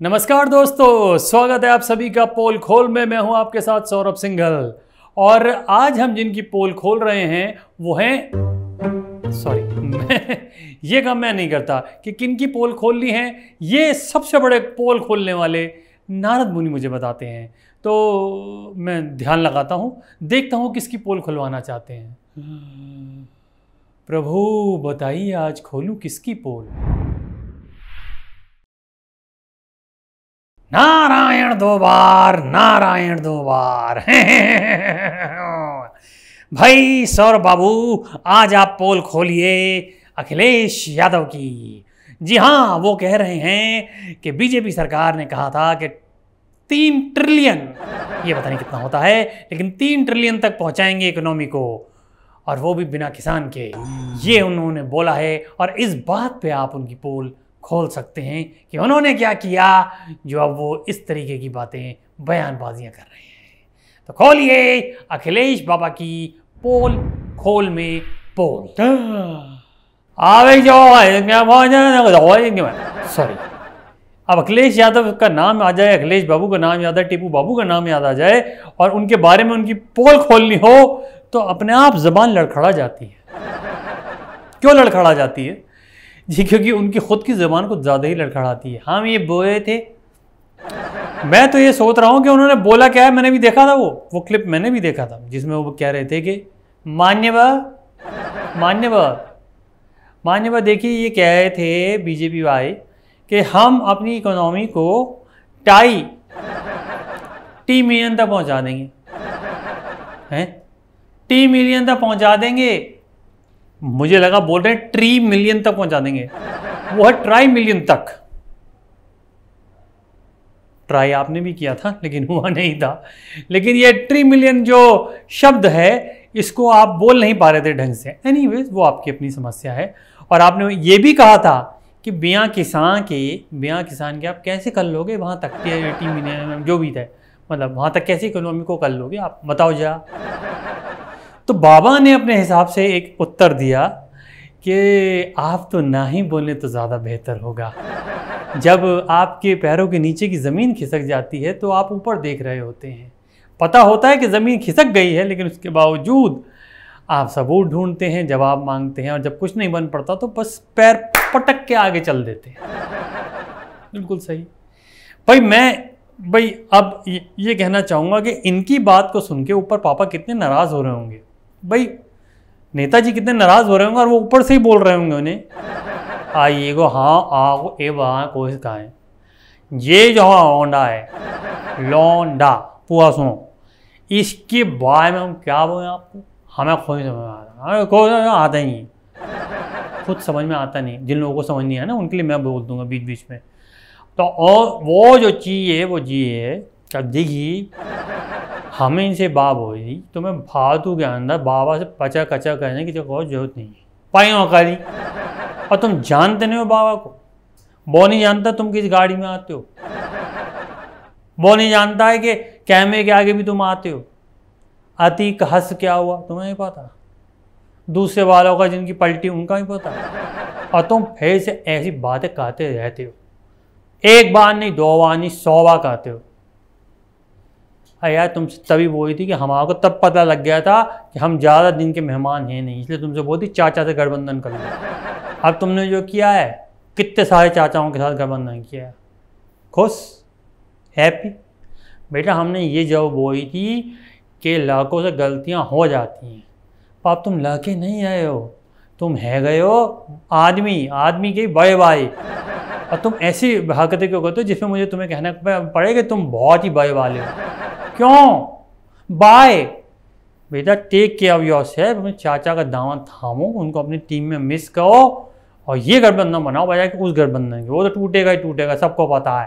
नमस्कार दोस्तों, स्वागत है आप सभी का पोल खोल में। मैं हूँ आपके साथ सौरभ सिंघल। और आज हम जिनकी पोल खोल रहे हैं, वो हैं सॉरी ये काम मैं नहीं करता कि किन की पोल खोल ली है। ये सबसे बड़े पोल खोलने वाले नारद मुनि मुझे बताते हैं। तो मैं ध्यान लगाता हूँ, देखता हूँ किसकी पोल खुलवाना चाहते हैं। प्रभु, बताइए आज खोलूँ किसकी पोल? नारायण दो बार, नारायण दो बार। भाई सौर बाबू, आज आप पोल खोलिए अखिलेश यादव की। जी हाँ वो कह रहे हैं कि बीजेपी सरकार ने कहा था कि तीन ट्रिलियन, ये पता नहीं कितना होता है, लेकिन तीन ट्रिलियन तक पहुंचाएँगे इकोनॉमी को। और वो भी बिना किसान के। ये उन्होंने बोला है, और इस बात पे आप उनकी पोल खोल सकते हैं कि उन्होंने क्या किया जो अब वो इस तरीके की बातें, बयानबाजियाँ कर रहे हैं। तो खोलिए अखिलेश बाबा की पोल, खोल में पोल। सॉरी अब अखिलेश यादव का नाम आ जाए, अखिलेश बाबू का नाम याद आए टीपू बाबू का नाम याद आ जाए, और उनके बारे में उनकी पोल खोलनी हो तो अपने आप जबान लड़खड़ा जाती है। क्यों लड़खड़ा जाती है? जी, क्योंकि उनकी खुद की ज़बान को ज़्यादा ही लड़खड़ाती है। हम ये बोए थे। मैं तो ये सोच रहा हूँ कि उन्होंने बोला क्या है, मैंने भी देखा था वो। वो क्लिप मैंने भी देखा था, जिसमें वो कह रहे थे कि, मान्यवा मान्यवा मान्यवा, देखिए ये कह रहे थे बीजेपी वाले कि हम अपनी इकोनॉमी को टाई, टी मिलियन तक पहुँचा देंगे। हैं? टी मिलियन तक पहुँचा देंगे। मुझे लगा बोल रहे हैं ट्री मिलियन तक पहुँचा देंगे. वो है ट्राई मिलियन तक. ट्राई आपने भी किया था, लेकिन हुआ नहीं था। लेकिन ये ट्री मिलियन जो शब्द है, इसको आप बोल नहीं पा रहे थे ढंग से। एनी वो आपकी अपनी समस्या है। और आपने ये भी कहा था कि बिया किसान के, बिया किसान के आप कैसे कर लोगे? वहाँ तक टी मिलियन जो भी था। मतलब वहाँ तक कैसे इकोनॉमी को कर लोगे? आप बताओ जा तो बाबा ने अपने हिसाब से एक उत्तर दिया कि आप तो ना ही बोले तो ज़्यादा बेहतर होगा। जब आपके पैरों के नीचे की ज़मीन खिसक जाती है तो आप ऊपर देख रहे होते हैं। पता होता है कि ज़मीन खिसक गई है, लेकिन उसके बावजूद आप सबूत ढूंढते हैं, जवाब मांगते हैं, और जब कुछ नहीं बन पड़ता तो बस पैर पटक के आगे चल देते हैं। बिल्कुल सही। भाई, मैं, भाई, अब ये कहना चाहूँगा कि इनकी बात को सुन के ऊपर पापा कितने नाराज़ हो रहे होंगे। भाई, नेताजी कितने नाराज़ हो रहे होंगे और वो ऊपर से ही बोल रहे होंगे उन्हें, आइए गो हाँ आओ, ए, वहाँ कोई कहा है ये जो लौंडा है, लौंडा पूरा सुनो, इसके बारे में हम क्या बोले आपको? हमें खुद समझ में आ रहा। हमें कोई आता ही खुद समझ में आता नहीं। जिन लोगों को समझ नहीं है ना, उनके लिए मैं बोल दूँगा बीच बीच में। तो और वो जो चीज़ है, वो जी है कब देखिए हमें इनसे बाप हो रही तो मैं फालतू के अंदर बाबा से पचा कचा करने की कोई ज़रूरत नहीं है। पाई औकारी और तुम जानते नहीं हो बाबा को? वो नहीं जानता तुम किस गाड़ी में आते हो। वो नहीं जानता है कि कैमरे के आगे भी तुम आते हो। अतीक हंस क्या हुआ? तुम्हें नहीं पता। दूसरे वालों का जिनकी पलटी, उनका ही पता। और तुम फिर से ऐसी बातें कहते रहते हो। एक बार नहीं, दो बार नहीं, सौ बार कहते हो। यार, तुमसे तभी बोली थी कि हमारे को तब पता लग गया था कि हम ज़्यादा दिन के मेहमान हैं नहीं, इसलिए तुमसे बोली थी, चाचा से गठबंधन कर लो। अब तुमने जो किया है, कितने सारे चाचाओं के साथ गठबंधन किया है? खुश? हैप्पी? बेटा, हमने ये जब बोली थी कि लड़कों से गलतियाँ हो जाती हैं। अब तुम लड़के नहीं आए हो। तुम है गए हो आदमी आदमी के बड़े भाई। और तुम ऐसी हरकतें क्यों करते हो जिसमें मुझे तुम्हें कहना पड़ेगा तुम बहुत ही बड़े वाले हो? क्यों? बाय बेटा take care of yourself अपने चाचा का दावा थामो, उनको अपनी टीम में मिस करो और ये गठबंधन बनाओ, बजाय कि उस गठबंधन के। वो तो टूटेगा ही टूटेगा, सबको पता है।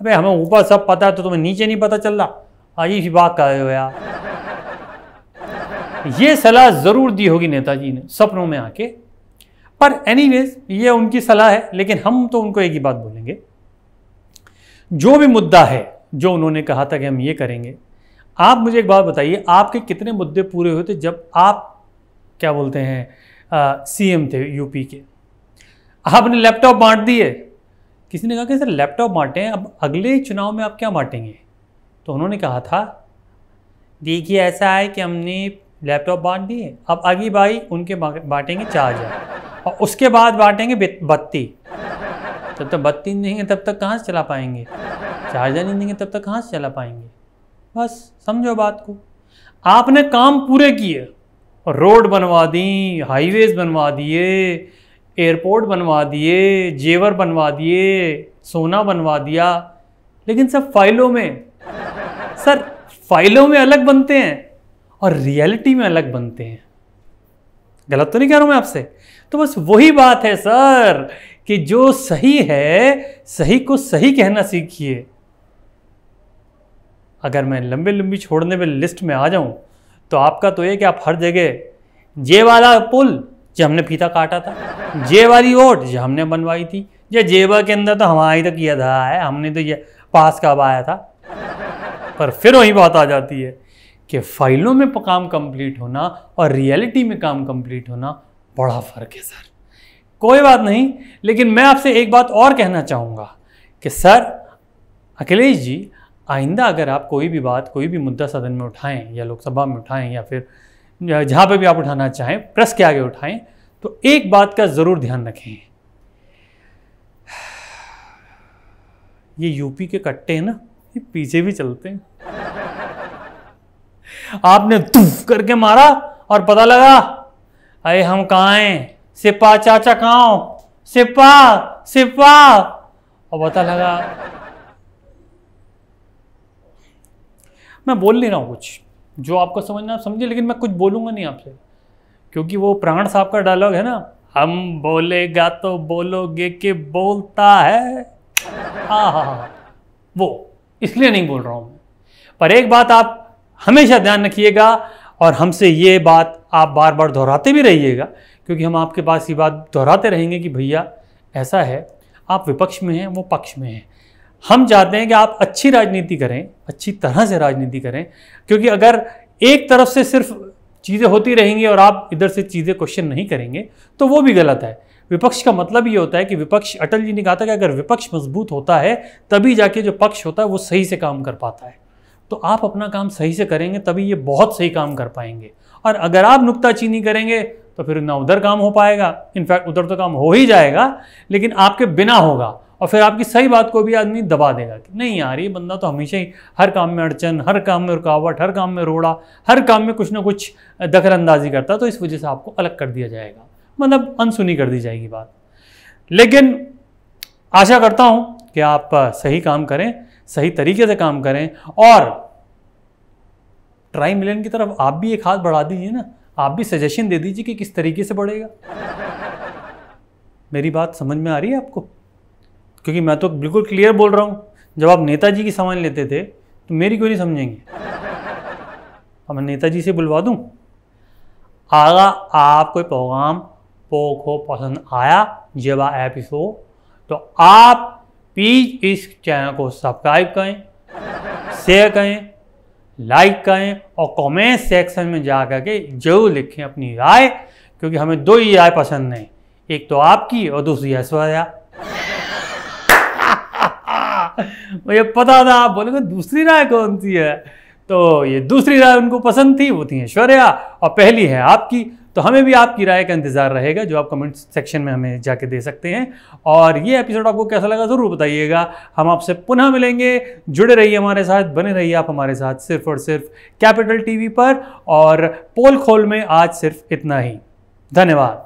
अबे, हमें ऊपर सब पता है तो तुम्हें नीचे नहीं पता चल रहा। अजीब सी बात कर रहे हो यार। ये सलाह ज़रूर दी होगी नेताजी ने, सपनों में आके। पर एनीवेज ये उनकी सलाह है, लेकिन हम तो उनको एक ही बात बोलेंगे। जो भी मुद्दा है जो उन्होंने कहा था कि हम ये करेंगे। आप मुझे एक बात बताइए, आपके कितने मुद्दे पूरे हुए थे जब आप, क्या बोलते हैं सीएम थे यूपी के? आपने लैपटॉप बांट दिए। किसी ने कहा कि सर लैपटॉप बांटें अब अगले चुनाव में आप क्या बांटेंगे? तो उन्होंने कहा था, देखिए, ऐसा है कि हमने लैपटॉप बांट दिए, अब अगी भाई उनके बांटेंगे चार्जर और उसके बाद बांटेंगे बत्ती। तब तक बत्ती नहीं देंगे, तब तक कहाँ से चला पाएँगे? चार्जर नहीं देंगे, तब तक कहाँ से चला पाएँगे? बस, समझो बात को। आपने काम पूरे किए, रोड बनवा दी, हाईवेज बनवा दिए, एयरपोर्ट बनवा दिए, जेवर बनवा दिए, सोना बनवा दिया, लेकिन सब फाइलों में। सर, फाइलों में अलग बनते हैं और रियलिटी में अलग बनते हैं। गलत तो नहीं कह रहा हूँ मैं आपसे? तो बस वही बात है, सर। कि जो सही है, सही को सही कहना सीखिए। अगर मैं लंबे लंबी छोड़ने में लिस्ट में आ जाऊँ तो आपका तो ये कि आप हर जगह, जे वाला पुल, जो हमने फीता काटा था, जे वाली वोट जो हमने बनवाई थी ये जेबा के अंदर तो हमारा ही तो किया था, है, हमने तो ये पास कब आया था। पर फिर वही बात आ जाती है कि फाइलों में काम कंप्लीट होना और रियलिटी में काम कंप्लीट होना बड़ा फ़र्क है, सर। कोई बात नहीं, लेकिन मैं आपसे एक बात और कहना चाहूँगा कि सर, अखिलेश जी, आइंदा अगर आप कोई भी बात, कोई भी मुद्दा सदन में उठाएँ या लोकसभा में उठाएँ या फिर जहाँ पे भी आप उठाना चाहें, प्रेस के आगे उठाएँ तो एक बात का ज़रूर ध्यान रखें। ये यूपी के कट्टे हैं ना, ये पीछे भी चलते हैं। आपने तुफ करके मारा और पता लगा, अरे हम कहाँ हैं? सिपा चाचा कहाँ सिपा सिपा और पता लगा। मैं बोल नहीं रहा हूँ कुछ। जो आपको समझना आप समझिए, लेकिन मैं कुछ बोलूँगा नहीं आपसे। क्योंकि वो प्राण साहब का डायलॉग है ना, हम बोलेगा तो बोलोगे कि बोलता है। हाँ हाँ हाँ। वो, इसलिए नहीं बोल रहा हूँ मैं। पर एक बात आप हमेशा ध्यान रखिएगा, और हमसे ये बात आप बार बार दोहराते भी रहिएगा क्योंकि हम आपके पास ये बात दोहराते रहेंगे कि भैया, ऐसा है, आप विपक्ष में हैं, वो पक्ष में हैं। हम चाहते हैं कि आप अच्छी राजनीति करें, अच्छी तरह से राजनीति करें, क्योंकि अगर एक तरफ़ से सिर्फ़ चीज़ें होती रहेंगी और आप इधर से चीज़ें क्वेश्चन नहीं करेंगे तो वो भी गलत है। विपक्ष का मतलब ये होता है कि विपक्ष, अटल जी ने कहा था कि अगर विपक्ष मज़बूत होता है, तभी जाके जो पक्ष होता है, वो सही से काम कर पाता है। तो आप अपना काम सही से करेंगे, तभी ये बहुत सही काम कर पाएँगे। और अगर आप नुकताचीनी करेंगे तो फिर ना उधर काम हो पाएगा। इनफैक्ट उधर तो काम हो ही जाएगा, लेकिन आपके बिना होगा। और फिर आपकी सही बात को भी आदमी दबा देगा कि नहीं यार, ये बंदा तो हमेशा ही हर काम में अड़चन, हर काम में रुकावट, हर काम में रोड़ा, हर काम में कुछ ना कुछ दखल अंदाजी करता तो इस वजह से आपको अलग कर दिया जाएगा। मतलब अनसुनी कर दी जाएगी बात। लेकिन आशा करता हूँ कि आप सही काम करें, सही तरीके से काम करें, और ट्राई मिलियन की तरफ़ आप भी एक हाथ बढ़ा दीजिए ना। आप भी सजेशन दे दीजिए कि किस तरीके से बढ़ेगा। मेरी बात समझ में आ रही है आपको? क्योंकि मैं तो बिल्कुल क्लियर बोल रहा हूँ। जब आप नेताजी की सामान लेते थे तो मेरी क्यों नहीं समझेंगे? अब मैं नेताजी से बुलवा दूँ? आगा आप कोई प्रोग्राम पोखो पसंद आया जेवा एपिसोड तो आप प्लीज़ इस चैनल को सब्सक्राइब करें शेयर करें लाइक करें और कमेंट सेक्शन में जा कर के ज़रूर लिखें अपनी राय, क्योंकि हमें दो ही राय पसंद नहीं एक तो आपकी और दूसरी ऐश्वर्या। मुझे पता था आप बोलेंगे, दूसरी राय कौन सी है? तो ये दूसरी राय उनको पसंद थी, वो थी ऐश्वर्या, और पहली है आपकी तो हमें भी आपकी राय का इंतज़ार रहेगा, जो आप कमेंट सेक्शन में हमें जाके दे सकते हैं। और ये एपिसोड आपको कैसा लगा ज़रूर बताइएगा। हम आपसे पुनः मिलेंगे। जुड़े रहिए हमारे साथ, बने रहिए आप हमारे साथ सिर्फ़ और सिर्फ़ कैपिटल टीवी पर। और पोल खोल में आज सिर्फ़ इतना ही। धन्यवाद।